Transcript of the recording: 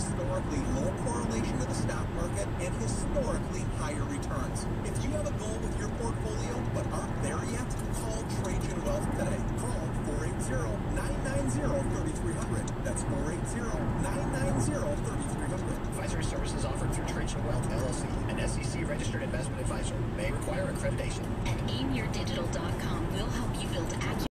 historically low correlation to the stock market and historically higher returns. If you have a goal with your portfolio but aren't there yet, call Trajan Wealth today. Call 480-990-3300. That's 480-990-3300. Advisory services offered through Trajan Wealth, LLC, an SEC-registered investment advisor. May require accreditation. And aim your